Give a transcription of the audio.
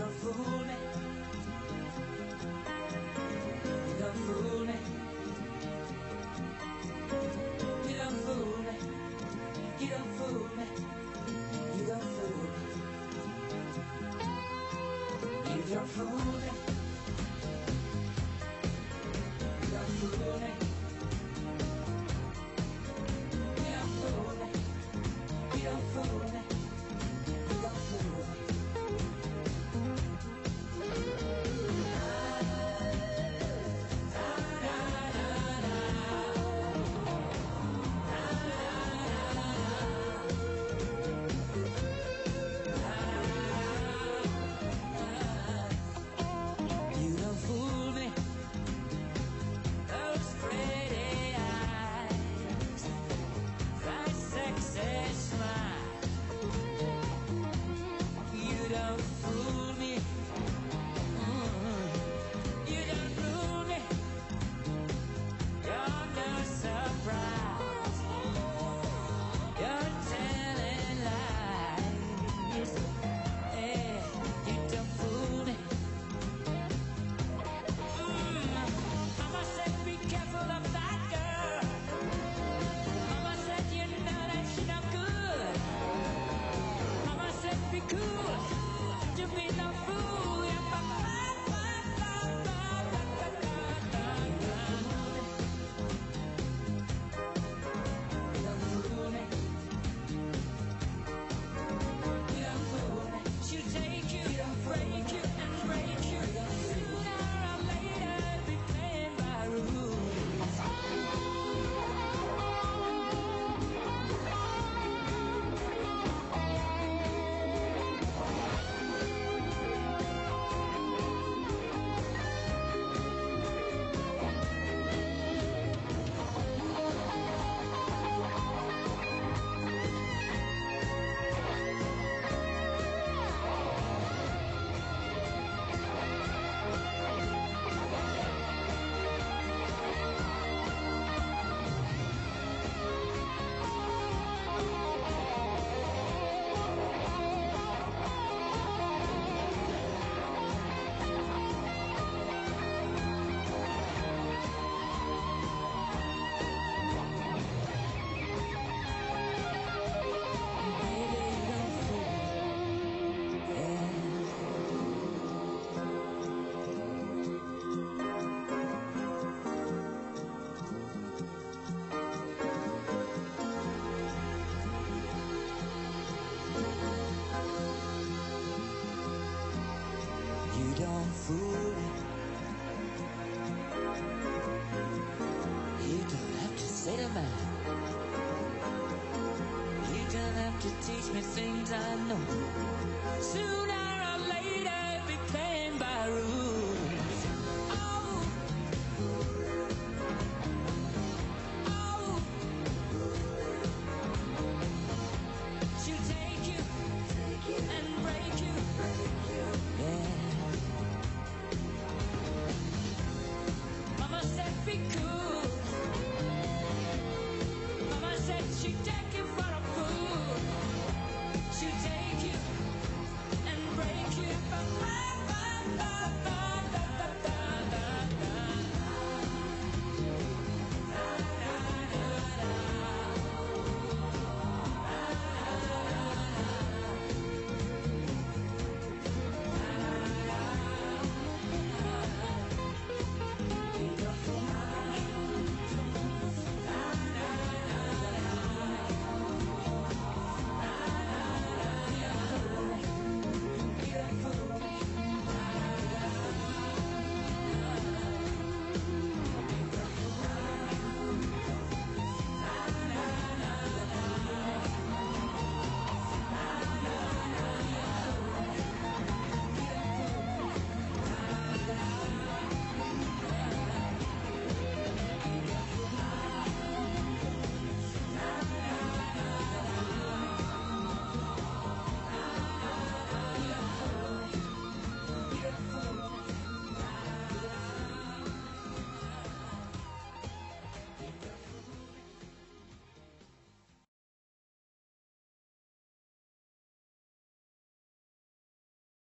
don't fool. You don't. You don't fool me. You don't fool me. You don't fool me. You don't fool me.